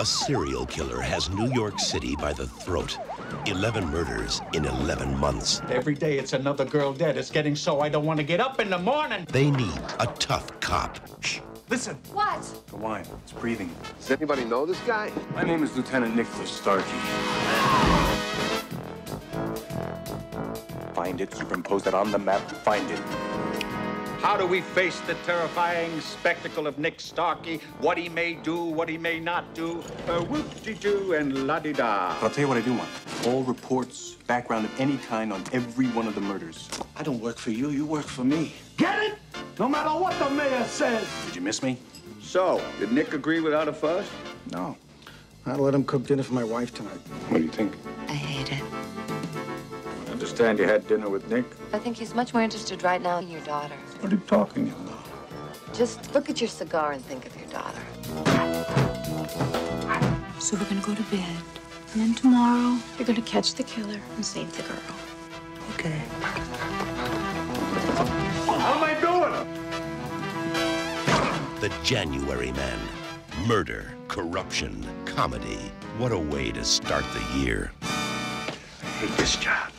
A serial killer has New York City by the throat. 11 murders in 11 months. Every day it's another girl dead. It's getting so I don't want to get up in the morning. They need a tough cop. Shh, listen. What? The wine, it's breathing. Does anybody know this guy? My name is Lieutenant Nicholas Starkey. Find it, superimpose that on the map, find it. How do we face the terrifying spectacle of Nick Starkey? What he may do, what he may not do. Uh, whoop-de-doo and la-di-da. But I'll tell you what I do want. All reports, background of any kind on every one of the murders. I don't work for you, you work for me. Get it? No matter what the mayor says. Did you miss me? So, did Nick agree without a fuss? No. I'll let him cook dinner for my wife tonight. What do you think? I hate it. I understand you had dinner with Nick. I think he's much more interested right now in your daughter. What are you talking about? Just look at your cigar and think of your daughter. So we're gonna go to bed. And then tomorrow, you're gonna catch the killer and save the girl. Okay. How am I doing? The January Man. Murder, corruption, comedy. What a way to start the year. I hate this job.